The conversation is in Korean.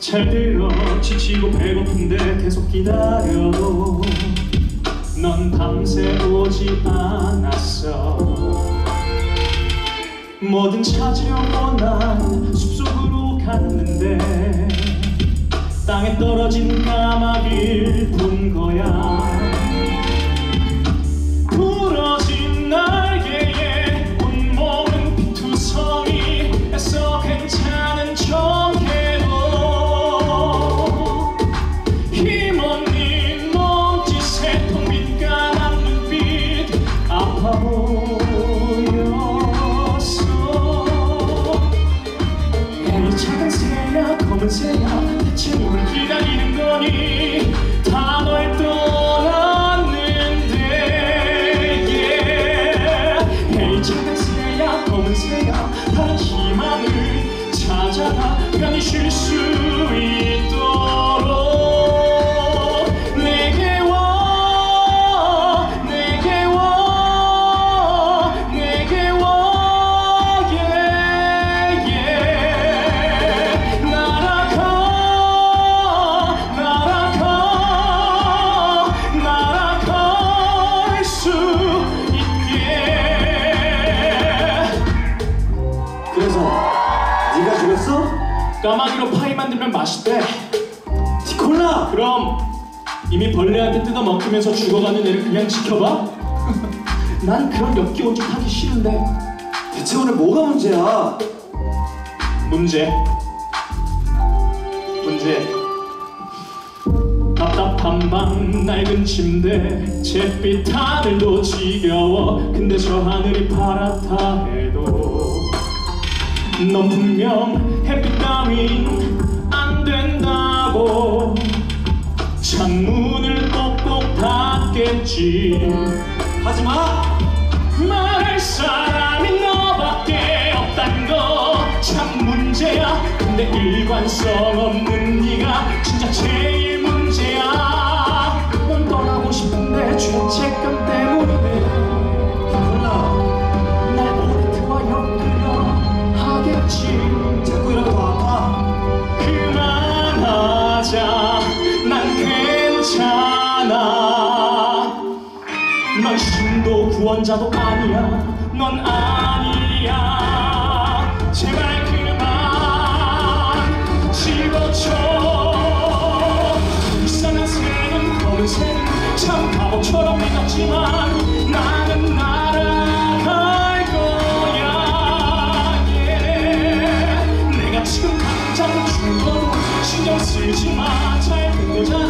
잘 들어 지치고 배고픈데 계속 기다려도 넌 밤새 오지 않았어. 뭐든 찾으려고 난 숲속으로 갔는데 땅에 떨어진 까마귀를 본 거야 새야. 대체 뭘 기다리는 거니 다 널 떠났는데 yeah. 에이 작은 새야 검은 새야 다른 희망을 찾아가. 편히 쉴 수 있도록 까마귀로 파이 만들면 맛있대 티콜라! 그럼 이미 벌레한테 뜯어 먹히면서 죽어가는 애를 그냥 지켜봐? 난 그런 역겨운 짓 하기 싫은데 대체 오늘 뭐가 문제야? 문제 문제 답답한 밤 낡은 침대 잿빛 하늘도 지겨워 근데 저 하늘이 파랗다 해도 넌 분명 햇빛 따윈 안 된다고. 창문을 꼭꼭 닫겠지. 하지마! 말할 사람이 너밖에 없단 거. 참 문제야. 근데 일관성 없는 네가 진짜 제일 문제야. 넌 떠나고 싶은데 죄책감 때문이 넌 신도 구원자도 아니야. 넌 아니야. 제발 그만 집어쳐. 불쌍한 새는 검은 새는 참 바보처럼 믿었지만 나는 날아갈 거야？예, 내가 지금 당장 죽어도 신경 쓰지 마잘 보자.